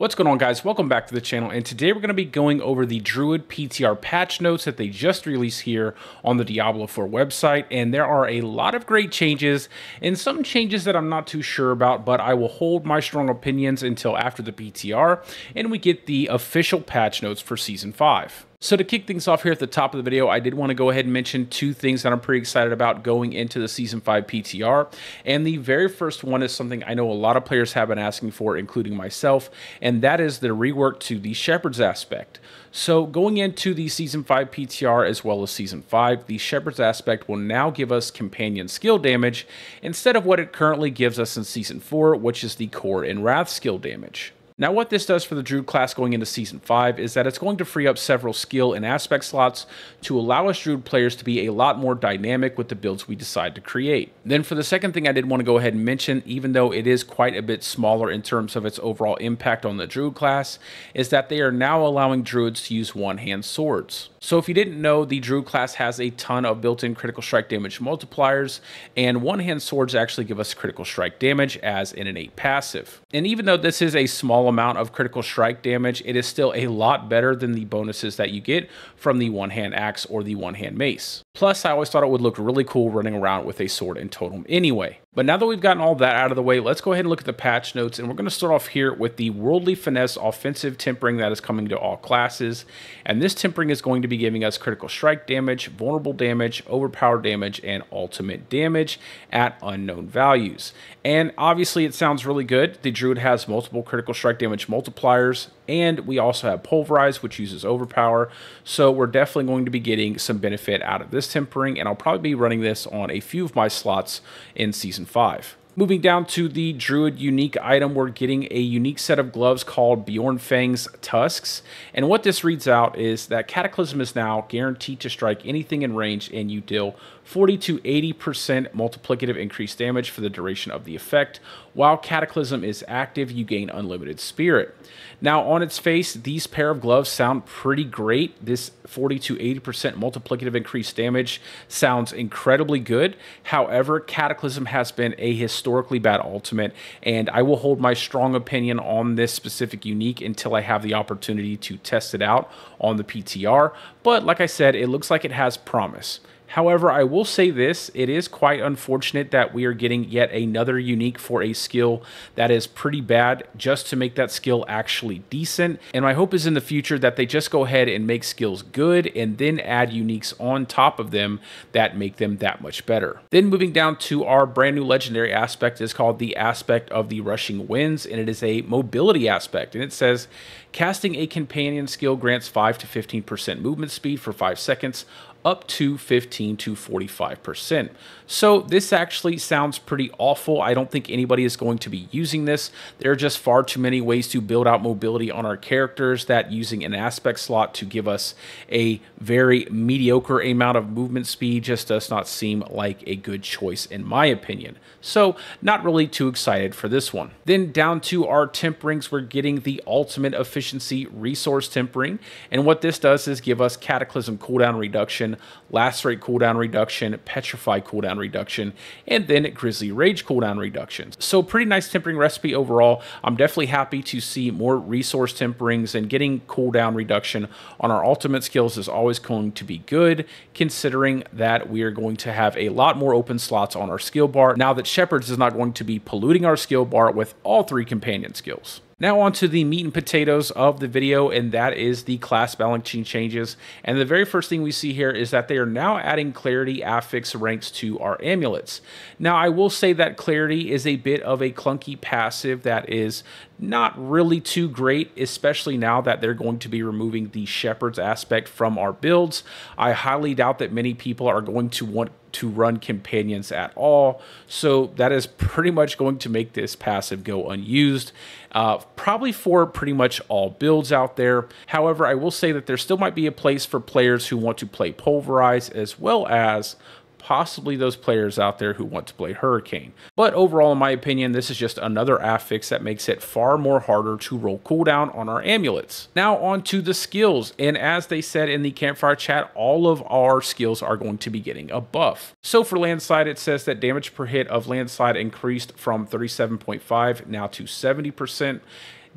What's going on guys? Welcome back to the channel and today we're going to be going over the Druid PTR patch notes that they just released here on the Diablo 4 website and there are a lot of great changes and some changes that I'm not too sure about but I will hold my strong opinions until after the PTR and we get the official patch notes for Season 5. So to kick things off here at the top of the video, I did want to go ahead and mention two things that I'm pretty excited about going into the Season 5 PTR. And the very first one is something I know a lot of players have been asking for, including myself, and that is the rework to the Shepherd's aspect. So going into the Season 5 PTR as well as Season 5, the Shepherd's aspect will now give us companion skill damage instead of what it currently gives us in Season 4, which is the core and wrath skill damage. Now what this does for the Druid class going into Season 5 is that it's going to free up several skill and aspect slots to allow us Druid players to be a lot more dynamic with the builds we decide to create. Then for the second thing I did want to go ahead and mention, even though it is quite a bit smaller in terms of its overall impact on the Druid class, is that they are now allowing Druids to use one-hand swords. So if you didn't know, the Druid class has a ton of built-in critical strike damage multipliers, and one-hand swords actually give us critical strike damage as an innate passive. And even though this is a small amount of critical strike damage, it is still a lot better than the bonuses that you get from the one-hand axe or the one-hand mace. Plus, I always thought it would look really cool running around with a sword and totem anyway. But now that we've gotten all that out of the way, let's go ahead and look at the patch notes. And we're going to start off here with the Worldly Finesse offensive tempering that is coming to all classes. And this tempering is going to be giving us critical strike damage, vulnerable damage, overpowered damage, and ultimate damage at unknown values. And obviously, it sounds really good. The Druid has multiple critical strike damage multipliers, and we also have Pulverize, which uses Overpower. So we're definitely going to be getting some benefit out of this tempering, and I'll probably be running this on a few of my slots in Season Season 5. Moving down to the Druid unique item, we're getting a unique set of gloves called Bjornfang's Tusks. And what this reads out is that Cataclysm is now guaranteed to strike anything in range and you deal 40 to 80% multiplicative increased damage for the duration of the effect. While Cataclysm is active, you gain unlimited spirit. Now, on its face, these pair of gloves sound pretty great. This 40 to 80% multiplicative increased damage sounds incredibly good. However, Cataclysm has been a historically bad ultimate, and I will hold my strong opinion on this specific unique until I have the opportunity to test it out on the PTR. But like I said, it looks like it has promise. However, I will say this, it is quite unfortunate that we are getting yet another unique for a skill that is pretty bad just to make that skill actually decent. And my hope is in the future that they just go ahead and make skills good and then add uniques on top of them that make them that much better. Then moving down to our brand new legendary aspect is called the aspect of the rushing winds and it is a mobility aspect and it says casting a companion skill grants 5 to 15% movement speed for 5 seconds up to 15 to 45%. So this actually sounds pretty awful. I don't think anybody is going to be using this. There are just far too many ways to build out mobility on our characters that using an aspect slot to give us a very mediocre amount of movement speed just does not seem like a good choice in my opinion. So not really too excited for this one. Then down to our temperings, we're getting the ultimate efficiency resource tempering. And what this does is give us cataclysm cooldown reduction reduction, Lacerate cooldown reduction, Petrify cooldown reduction, and then grizzly Rage cooldown reductions. So pretty nice tempering recipe overall. I'm definitely happy to see more resource temperings and getting cooldown reduction on our ultimate skills is always going to be good, considering that we are going to have a lot more open slots on our skill bar now that Shepherds is not going to be polluting our skill bar with all three companion skills. Now on to the meat and potatoes of the video, and that is the class balancing changes. And the very first thing we see here is that they are now adding Clarity affix ranks to our amulets. Now I will say that Clarity is a bit of a clunky passive that is not really too great, especially now that they're going to be removing the Shepherd's aspect from our builds. I highly doubt that many people are going to want to run companions at all. So that is pretty much going to make this passive go unused, uh, probably for pretty much all builds out there. However, I will say that there still might be a place for players who want to play Pulverize as well as possibly those players out there who want to play Hurricane. But overall, in my opinion, this is just another affix that makes it far more harder to roll cooldown on our amulets. Now on to the skills, and as they said in the campfire chat, all of our skills are going to be getting a buff. So for landslide, it says that damage per hit of landslide increased from 37.5 now to 70%.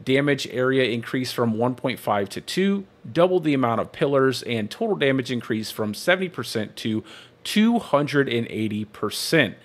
damage area increased from 1.5 to 2, double the amount of pillars, and total damage increased from 70% to 280%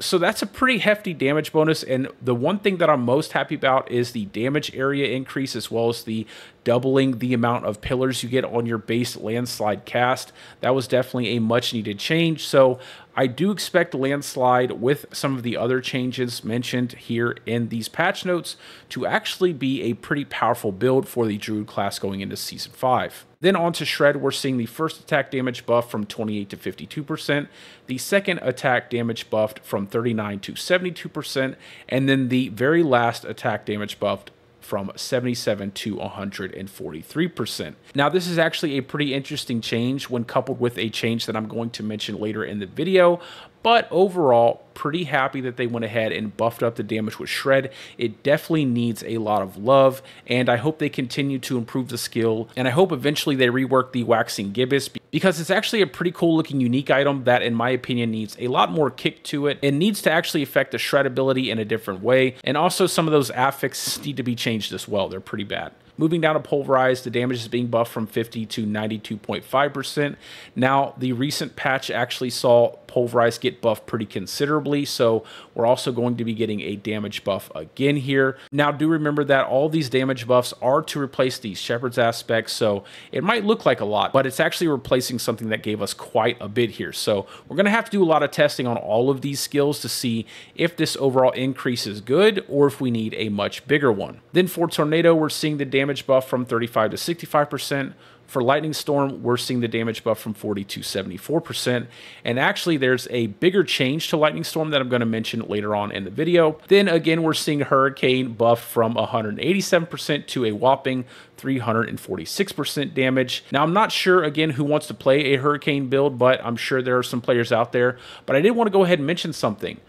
so that's a pretty hefty damage bonus. And the one thing that I'm most happy about is the damage area increase as well as the doubling the amount of pillars you get on your base landslide cast. That was definitely a much needed change. So I do expect landslide with some of the other changes mentioned here in these patch notes to actually be a pretty powerful build for the Druid class going into Season 5. Then on to Shred, we're seeing the first attack damage buff from 28 to 52%, the second attack damage buffed from 39 to 72%, and then the very last attack damage buffed from 77 to 143%. Now, this is actually a pretty interesting change when coupled with a change that I'm going to mention later in the video, but overall, pretty happy that they went ahead and buffed up the damage with Shred. It definitely needs a lot of love, and I hope they continue to improve the skill, and I hope eventually they rework the Waxing Gibbous because it's actually a pretty cool looking unique item that, in my opinion, needs a lot more kick to it. It needs to actually affect the shredability in a different way, and also some of those affixes need to be changed as well. They're pretty bad. Moving down to Pulverize, the damage is being buffed from 50 to 92.5%. Now, the recent patch actually saw Pulverize get buffed pretty considerably, so we're also going to be getting a damage buff again here. Now, do remember that all these damage buffs are to replace the Shepherd's aspects, so it might look like a lot, but it's actually replacing something that gave us quite a bit here. So we're going to have to do a lot of testing on all of these skills to see if this overall increase is good or if we need a much bigger one. Then for Tornado, we're seeing the damage damage buff from 35 to 65%. For Lightning Storm, we're seeing the damage buff from 40 to 74%. And actually, there's a bigger change to Lightning Storm that I'm going to mention later on in the video. Then again, we're seeing Hurricane buff from 187% to a whopping 346% damage. Now, I'm not sure, again, who wants to play a Hurricane build, but I'm sure there are some players out there. But I did want to go ahead and mention something.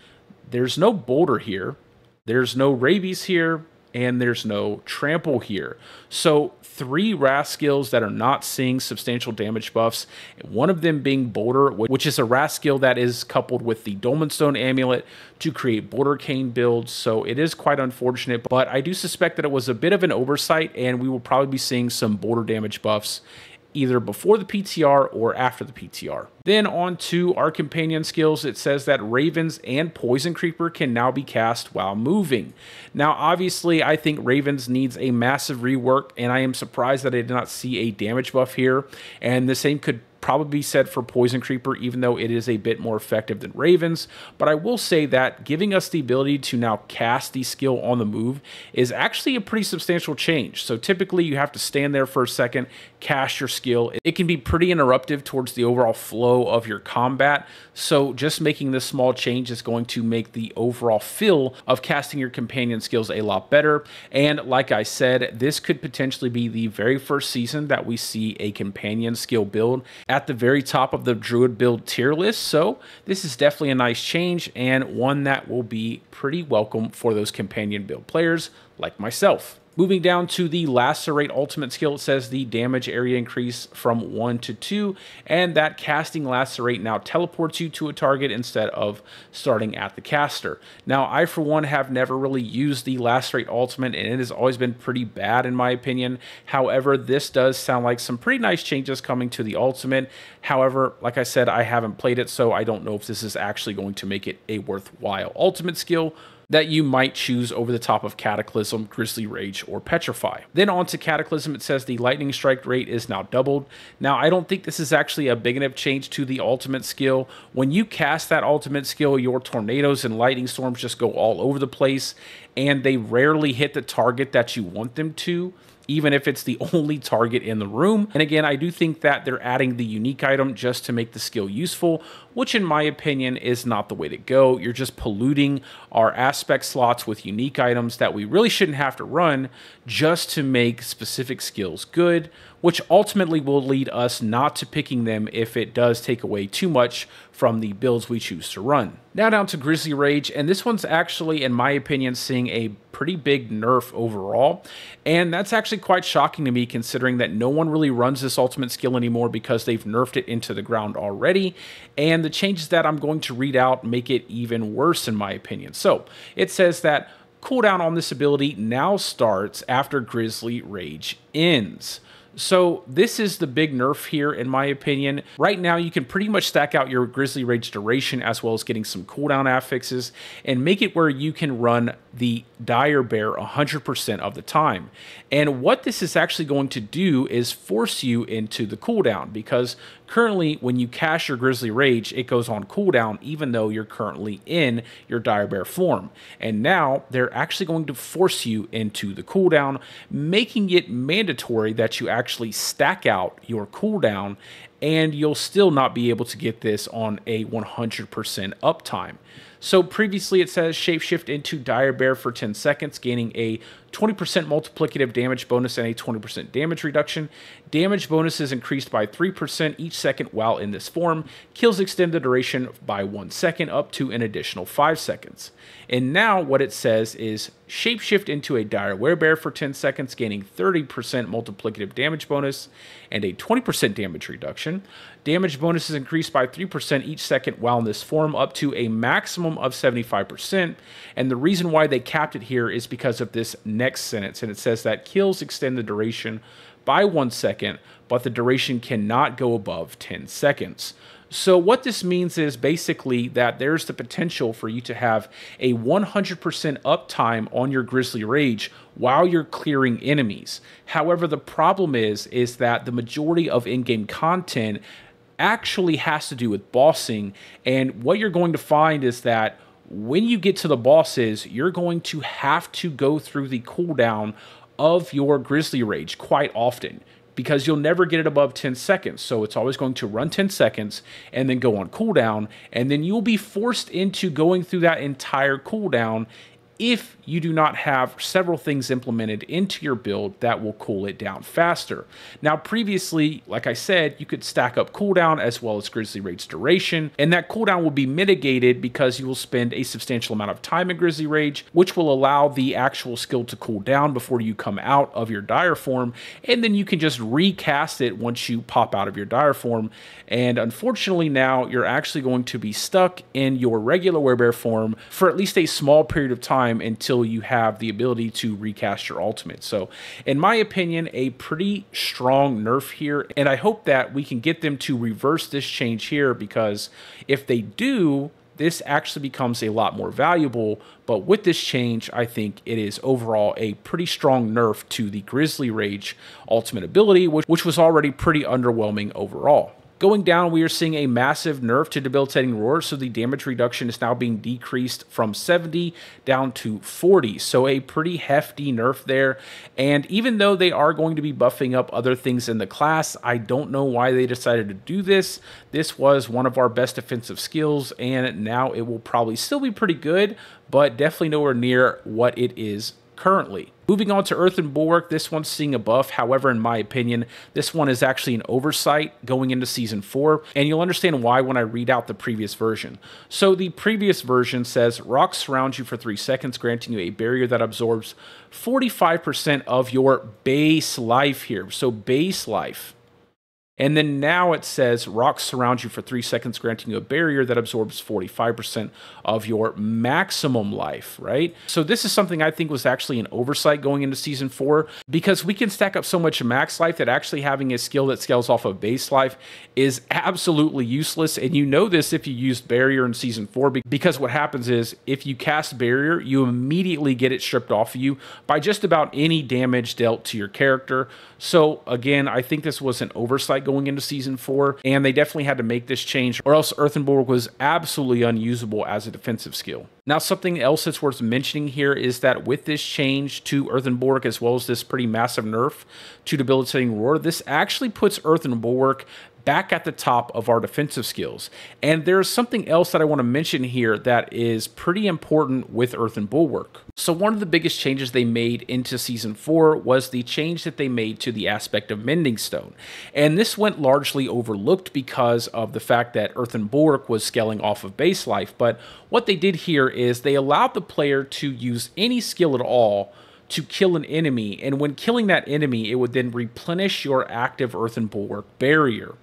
There's no Boulder here. There's no Rabies here and there's no trample here. So three wrath skills that are not seeing substantial damage buffs, one of them being Boulder, which is a wrath skill that is coupled with the Dolmen Stone Amulet to create Boulder Cane builds. So it is quite unfortunate, but I do suspect that it was a bit of an oversight and we will probably be seeing some Boulder damage buffs either before the PTR or after the PTR. Then on to our companion skills, it says that Ravens and Poison Creeper can now be cast while moving. Now, obviously, I think Ravens needs a massive rework, and I am surprised that I did not see a damage buff here, and the same could probably be said for Poison Creeper, even though it is a bit more effective than Ravens. But I will say that giving us the ability to now cast the skill on the move is actually a pretty substantial change. So typically you have to stand there for a second, cast your skill. It can be pretty interruptive towards the overall flow of your combat. So just making this small change is going to make the overall feel of casting your companion skills a lot better. And like I said, this could potentially be the very first season that we see a companion skill build at the very top of the Druid build tier list. So this is definitely a nice change and one that will be pretty welcome for those companion build players like myself. Moving down to the Lacerate ultimate skill, it says the damage area increase from 1 to 2, and that casting Lacerate now teleports you to a target instead of starting at the caster. Now, I for one have never really used the Lacerate ultimate, and it has always been pretty bad in my opinion. However, this does sound like some pretty nice changes coming to the ultimate. However, like I said, I haven't played it, so I don't know if this is actually going to make it a worthwhile ultimate skill that you might choose over the top of Cataclysm, Grizzly Rage, or Petrify. Then on to Cataclysm, it says the lightning strike rate is now doubled. Now, I don't think this is actually a big enough change to the ultimate skill. When you cast that ultimate skill, your tornadoes and lightning storms just go all over the place, and they rarely hit the target that you want them to even if it's the only target in the room. And again, I do think that they're adding the unique item just to make the skill useful, which in my opinion is not the way to go. You're just polluting our aspect slots with unique items that we really shouldn't have to run just to make specific skills good, which ultimately will lead us not to picking them if it does take away too much from the builds we choose to run. Now down to Grizzly Rage, and this one's actually, in my opinion, seeing a pretty big nerf overall, and that's actually quite shocking to me considering that no one really runs this ultimate skill anymore because they've nerfed it into the ground already, and the changes that I'm going to read out make it even worse in my opinion. So, it says that cooldown on this ability now starts after Grizzly Rage ends. So this is the big nerf here, in my opinion. Right now, you can pretty much stack out your Grizzly Rage duration as well as getting some cooldown affixes and make it where you can run the Dire Bear 100% of the time. And what this is actually going to do is force you into the cooldown because currently when you cast your Grizzly Rage, it goes on cooldown even though you're currently in your Dire Bear form. And now they're actually going to force you into the cooldown, making it mandatory that you actually stack out your cooldown and you'll still not be able to get this on a 100% uptime. So previously it says shapeshift into Dire Bear for 10 seconds, gaining a 20% multiplicative damage bonus and a 20% damage reduction. Damage bonus is increased by 3% each second while in this form. Kills extend the duration by 1 second up to an additional 5 seconds. And now what it says is shapeshift into a dire werebear for 10 seconds, gaining 30% multiplicative damage bonus and a 20% damage reduction. Damage bonus is increased by 3% each second while in this form, up to a maximum of 75%. And the reason why they capped it here is because of this next sentence. And it says that kills extend the duration by one second, but the duration cannot go above 10 seconds. So, what this means is basically that there's the potential for you to have a 100% uptime on your Grizzly Rage while you're clearing enemies. However, the problem is is that the majority of in-game content actually has to do with bossing, and what you're going to find is that when you get to the bosses, you're going to have to go through the cooldown of your Grizzly Rage quite often because you'll never get it above 10 seconds. So it's always going to run 10 seconds and then go on cooldown. And then you'll be forced into going through that entire cooldown if you do not have several things implemented into your build that will cool it down faster. Now, previously, like I said, you could stack up cooldown as well as Grizzly Rage's duration, and that cooldown will be mitigated because you will spend a substantial amount of time in Grizzly Rage, which will allow the actual skill to cool down before you come out of your dire form, and then you can just recast it once you pop out of your dire form. And unfortunately, now you're actually going to be stuck in your regular werebear form for at least a small period of time time until you have the ability to recast your ultimate. So, in my opinion, a pretty strong nerf here, and I hope that we can get them to reverse this change here because if they do, this actually becomes a lot more valuable. But with this change, I think it is overall a pretty strong nerf to the Grizzly Rage ultimate ability, which, which was already pretty underwhelming overall. Going down, we are seeing a massive nerf to Debilitating Roar, so the damage reduction is now being decreased from 70 down to 40. So a pretty hefty nerf there. And even though they are going to be buffing up other things in the class, I don't know why they decided to do this. This was one of our best defensive skills, and now it will probably still be pretty good, but definitely nowhere near what it is currently. Moving on to Earthen Bulwark, this one's seeing a buff. However, in my opinion, this one is actually an oversight going into Season 4, and you'll understand why when I read out the previous version. So the previous version says, Rocks surround you for 3 seconds, granting you a barrier that absorbs 45% of your base life here. So base life. And then now it says rocks surround you for three seconds, granting you a barrier that absorbs 45% of your maximum life, right? So this is something I think was actually an oversight going into season four because we can stack up so much max life that actually having a skill that scales off of base life is absolutely useless. And you know this if you used barrier in season four because what happens is if you cast barrier, you immediately get it stripped off of you by just about any damage dealt to your character. So again, I think this was an oversight going into season four, and they definitely had to make this change, or else Earthen Bulwark was absolutely unusable as a defensive skill. Now, something else that's worth mentioning here is that with this change to Earthen Bulwark, as well as this pretty massive nerf to Debilitating Roar, this actually puts Earthen Bulwark back at the top of our defensive skills. And there's something else that I want to mention here that is pretty important with Earthen Bulwark. So one of the biggest changes they made into Season 4 was the change that they made to the aspect of Mending Stone. And this went largely overlooked because of the fact that Earthen Bulwark was scaling off of base life. But what they did here is they allowed the player to use any skill at all to kill an enemy, and when killing that enemy, it would then replenish your active Earthen Bulwark barrier.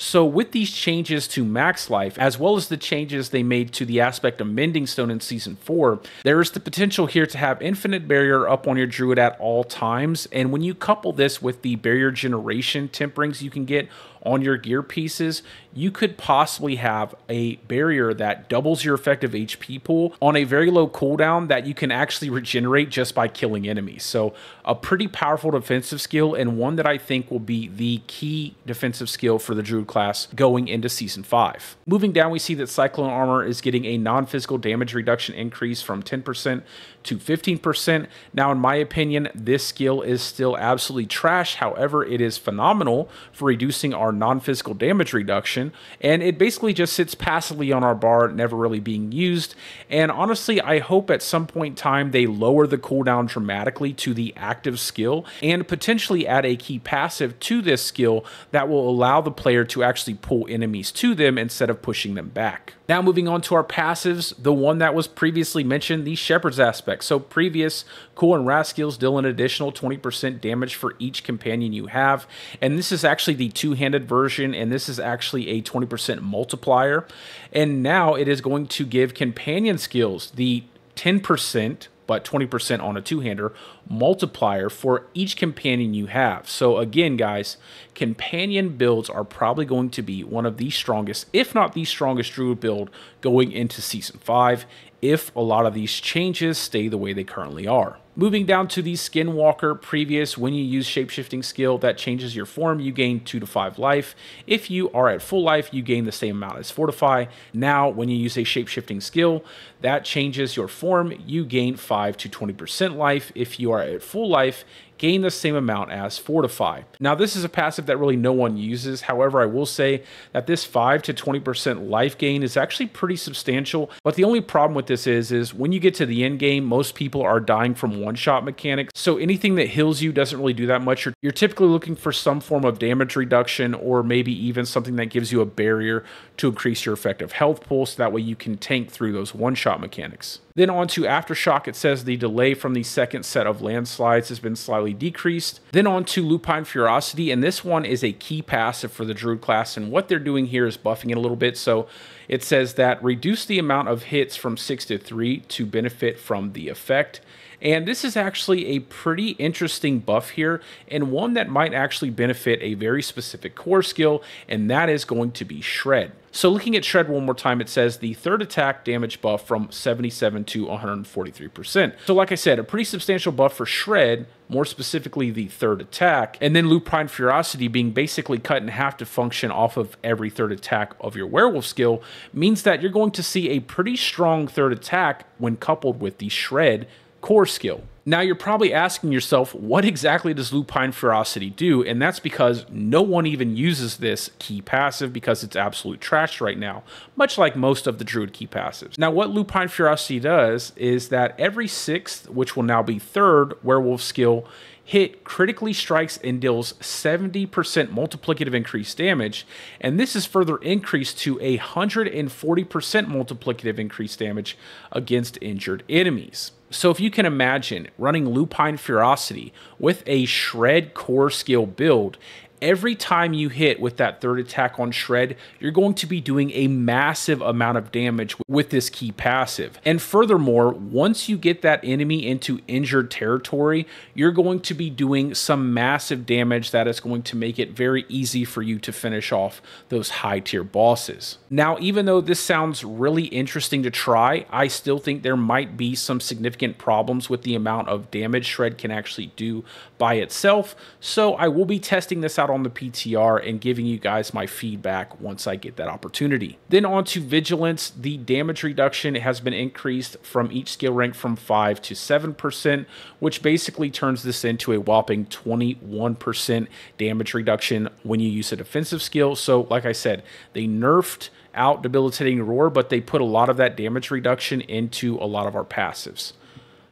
So, with these changes to max life, as well as the changes they made to the aspect of Mending Stone in Season 4, there is the potential here to have Infinite Barrier up on your Druid at all times. And when you couple this with the Barrier Generation temperings you can get on your gear pieces, you could possibly have a barrier that doubles your effective HP pool on a very low cooldown that you can actually regenerate just by killing enemies. So, a pretty powerful defensive skill and one that I think will be the key defensive skill for the Druid class going into Season 5. Moving down, we see that Cyclone Armor is getting a non physical damage reduction increase from 10% to 15%. Now, in my opinion, this skill is still absolutely trash. However, it is phenomenal for reducing our non physical damage reduction, and it basically just sits passively on our bar, never really being used. And honestly, I hope at some point in time they lower the cooldown dramatically to the active skill and potentially add a key passive to this skill that will allow the player to actually pull enemies to them instead of pushing them back. Now, moving on to our passives, the one that was previously mentioned, the Shepherd's aspect. So, previous Cool and skills deal an additional 20% damage for each companion you have. And this is actually the two handed version, and this is actually a 20% multiplier. And now it is going to give companion skills the 10% but 20% on a two-hander multiplier for each companion you have. So again, guys, companion builds are probably going to be one of the strongest, if not the strongest druid build going into season 5 if a lot of these changes stay the way they currently are. Moving down to the Skinwalker previous, when you use shapeshifting skill that changes your form, you gain 2 to 5 life. If you are at full life, you gain the same amount as Fortify. Now, when you use a shapeshifting skill that changes your form, you gain 5 to 20% life. If you are at full life, gain the same amount as Fortify. Now, this is a passive that really no one uses. However, I will say that this 5 to 20% life gain is actually pretty substantial. But the only problem with this is, is when you get to the end game, most people are dying from one-shot mechanics. So anything that heals you doesn't really do that much. You're, you're typically looking for some form of damage reduction or maybe even something that gives you a barrier to increase your effective health pool so that way you can tank through those one-shot mechanics. Then on to Aftershock, it says the delay from the second set of landslides has been slightly decreased. Then on to Lupine Ferocity, and this one is a key passive for the Druid class, and what they're doing here is buffing it a little bit. So it says that reduce the amount of hits from 6 to 3 to benefit from the effect. And this is actually a pretty interesting buff here, and one that might actually benefit a very specific core skill, and that is going to be Shred. So looking at Shred one more time, it says the third attack damage buff from 77 to 143%. So like I said, a pretty substantial buff for Shred, more specifically the third attack, and then Lupine Ferocity being basically cut in half to function off of every third attack of your werewolf skill means that you're going to see a pretty strong third attack when coupled with the Shred core skill. Now you're probably asking yourself, what exactly does Lupine Ferocity do? And that's because no one even uses this key passive because it's absolute trash right now, much like most of the Druid key passives. Now what Lupine Ferocity does is that every sixth, which will now be third, werewolf skill hit critically strikes and deals 70% multiplicative increased damage, and this is further increased to a 140% multiplicative increased damage against injured enemies. So if you can imagine running Lupine Ferocity with a Shred core skill build every time you hit with that third attack on Shred, you're going to be doing a massive amount of damage with this key passive. And furthermore, once you get that enemy into injured territory, you're going to be doing some massive damage that is going to make it very easy for you to finish off those high tier bosses. Now, even though this sounds really interesting to try, I still think there might be some significant problems with the amount of damage Shred can actually do by itself. So I will be testing this out out on the PTR and giving you guys my feedback once I get that opportunity. Then on to Vigilance, the damage reduction has been increased from each skill rank from 5 to 7%, which basically turns this into a whopping 21% damage reduction when you use a defensive skill. So like I said, they nerfed out debilitating roar, but they put a lot of that damage reduction into a lot of our passives.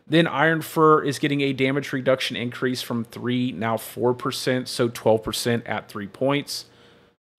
Then Iron Fur is getting a damage reduction increase from 3, now 4%, so 12% at 3 points.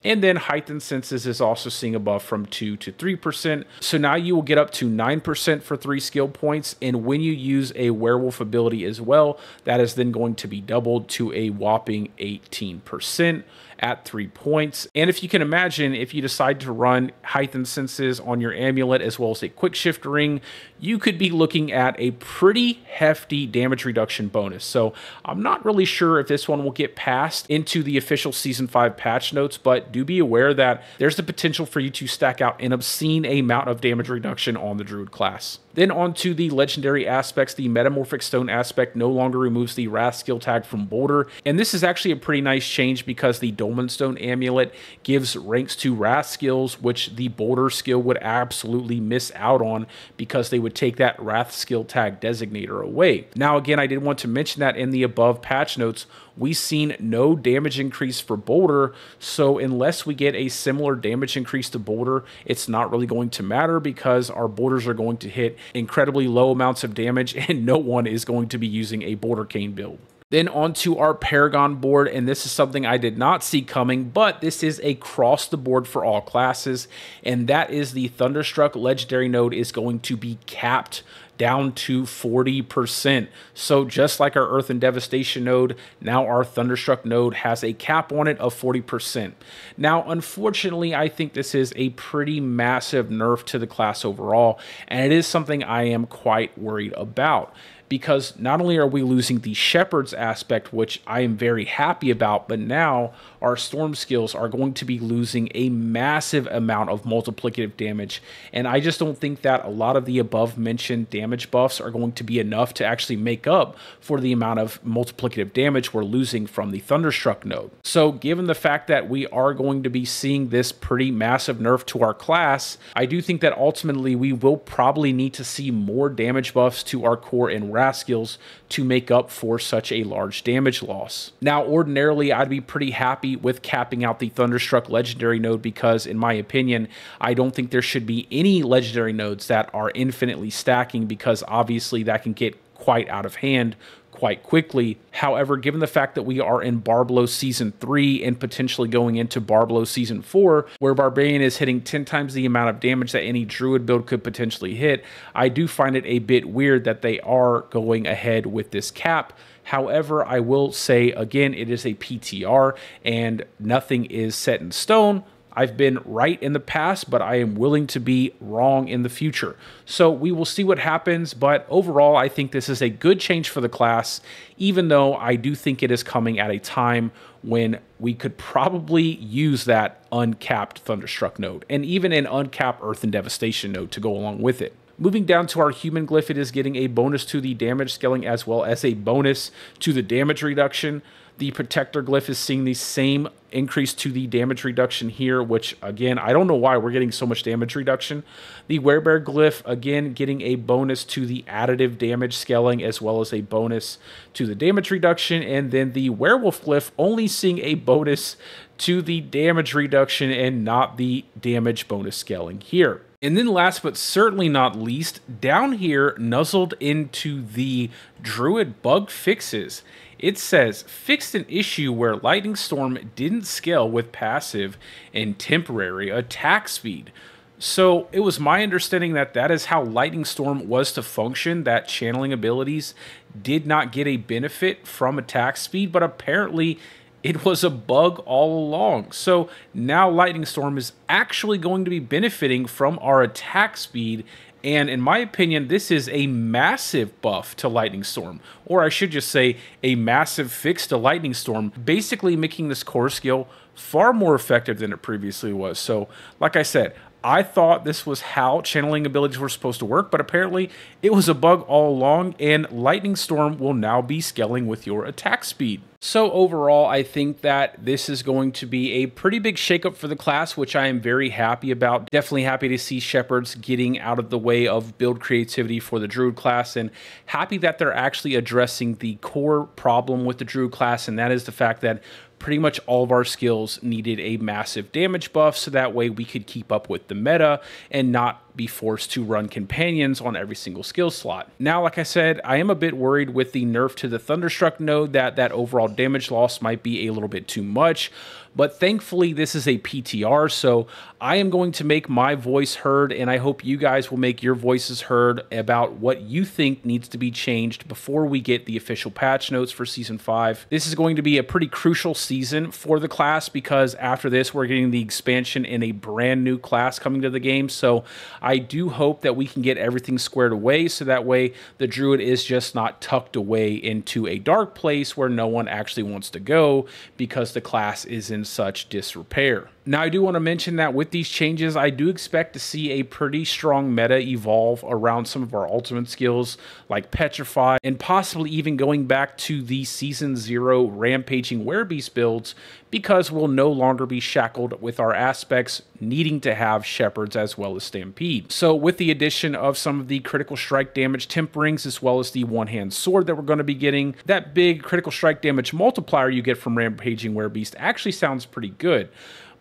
And then Heightened Senses is also seeing a buff from 2 to 3%. So now you will get up to 9% for 3 skill points. And when you use a werewolf ability as well, that is then going to be doubled to a whopping 18% at three points. And if you can imagine, if you decide to run heightened senses on your amulet as well as a quick shift ring, you could be looking at a pretty hefty damage reduction bonus. So I'm not really sure if this one will get passed into the official season five patch notes, but do be aware that there's the potential for you to stack out an obscene amount of damage reduction on the druid class. Then on to the legendary aspects, the metamorphic stone aspect no longer removes the wrath skill tag from Boulder. And this is actually a pretty nice change because the Dolmen Stone amulet gives ranks to wrath skills, which the Boulder skill would absolutely miss out on because they would take that wrath skill tag designator away. Now, again, I did want to mention that in the above patch notes, we've seen no damage increase for Boulder. So unless we get a similar damage increase to Boulder, it's not really going to matter because our boulders are going to hit incredibly low amounts of damage and no one is going to be using a Boulder Cane build. Then onto our Paragon board, and this is something I did not see coming, but this is across the board for all classes, and that is the Thunderstruck Legendary node is going to be capped down to 40%. So just like our Earthen Devastation node, now our Thunderstruck node has a cap on it of 40%. Now, unfortunately, I think this is a pretty massive nerf to the class overall, and it is something I am quite worried about because not only are we losing the Shepherd's aspect, which I am very happy about, but now our Storm skills are going to be losing a massive amount of multiplicative damage. And I just don't think that a lot of the above mentioned damage buffs are going to be enough to actually make up for the amount of multiplicative damage we're losing from the Thunderstruck node. So, given the fact that we are going to be seeing this pretty massive nerf to our class, I do think that ultimately we will probably need to see more damage buffs to our core and wrath skills to make up for such a large damage loss. Now, ordinarily, I'd be pretty happy with capping out the Thunderstruck Legendary node because, in my opinion, I don't think there should be any Legendary nodes that are infinitely stacking because obviously that can get quite out of hand quite quickly. However, given the fact that we are in Barblo Season 3 and potentially going into Barblo Season 4, where Barbarian is hitting 10 times the amount of damage that any Druid build could potentially hit, I do find it a bit weird that they are going ahead with this cap. However, I will say again, it is a PTR and nothing is set in stone. I've been right in the past, but I am willing to be wrong in the future. So we will see what happens. But overall, I think this is a good change for the class, even though I do think it is coming at a time when we could probably use that uncapped Thunderstruck node and even an uncapped Earthen Devastation node to go along with it. Moving down to our human glyph, it is getting a bonus to the damage scaling as well as a bonus to the damage reduction. The protector glyph is seeing the same increase to the damage reduction here, which again, I don't know why we're getting so much damage reduction. The werebear glyph, again, getting a bonus to the additive damage scaling as well as a bonus to the damage reduction. And then the werewolf glyph only seeing a bonus to the damage reduction and not the damage bonus scaling here. And then last but certainly not least, down here, nuzzled into the Druid bug fixes it says fixed an issue where Lightning Storm didn't scale with passive and temporary attack speed. So it was my understanding that that is how Lightning Storm was to function, that channeling abilities did not get a benefit from attack speed, but apparently it was a bug all along. So now Lightning Storm is actually going to be benefiting from our attack speed and in my opinion, this is a massive buff to Lightning Storm, or I should just say a massive fix to Lightning Storm, basically making this core skill far more effective than it previously was. So, like I said, I thought this was how channeling abilities were supposed to work, but apparently it was a bug all along, and Lightning Storm will now be scaling with your attack speed. So overall, I think that this is going to be a pretty big shakeup for the class, which I am very happy about. Definitely happy to see Shepherds getting out of the way of build creativity for the Druid class, and happy that they're actually addressing the core problem with the Druid class, and that is the fact that pretty much all of our skills needed a massive damage buff so that way we could keep up with the meta and not be forced to run companions on every single skill slot. Now, like I said, I am a bit worried with the nerf to the Thunderstruck node that that overall damage loss might be a little bit too much, But thankfully, this is a PTR, so I am going to make my voice heard, and I hope you guys will make your voices heard about what you think needs to be changed before we get the official patch notes for Season 5. This is going to be a pretty crucial season for the class because after this, we're getting the expansion in a brand new class coming to the game. So I do hope that we can get everything squared away so that way the Druid is just not tucked away into a dark place where no one actually wants to go because the class is in such disrepair. Now, I do want to mention that with these changes, I do expect to see a pretty strong meta evolve around some of our ultimate skills like Petrify, and possibly even going back to the Season 0 Rampaging Werebeast builds because we'll no longer be shackled with our aspects needing to have Shepherds as well as Stampede. So with the addition of some of the critical strike damage temperings as well as the one-hand sword that we're going to be getting, that big critical strike damage multiplier you get from Rampaging Werebeast actually sounds pretty good.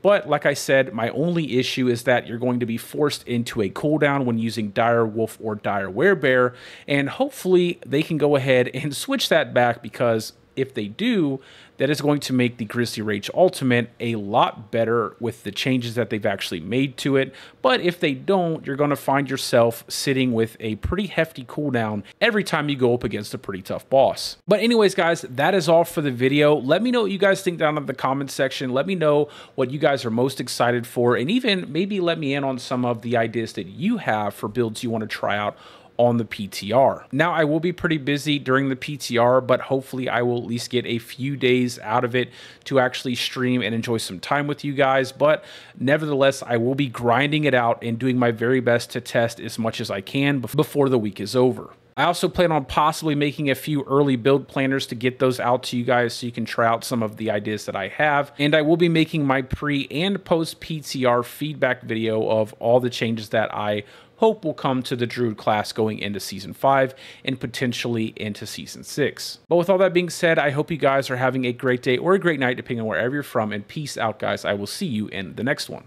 But like I said, my only issue is that you're going to be forced into a cooldown when using Dire Wolf or Dire Werebear, and hopefully they can go ahead and switch that back because if they do, that is going to make the Grizzly Rage Ultimate a lot better with the changes that they've actually made to it. But if they don't, you're going to find yourself sitting with a pretty hefty cooldown every time you go up against a pretty tough boss. But anyways, guys, that is all for the video. Let me know what you guys think down in the comments section. Let me know what you guys are most excited for, and even maybe let me in on some of the ideas that you have for builds you want to try out on the PTR. Now, I will be pretty busy during the PTR, but hopefully I will at least get a few days out of it to actually stream and enjoy some time with you guys. But nevertheless, I will be grinding it out and doing my very best to test as much as I can before the week is over. I also plan on possibly making a few early build planners to get those out to you guys so you can try out some of the ideas that I have. And I will be making my pre and post PTR feedback video of all the changes that I hope will come to the Druid class going into Season 5 and potentially into Season 6. But with all that being said, I hope you guys are having a great day or a great night, depending on wherever you're from, and peace out, guys. I will see you in the next one.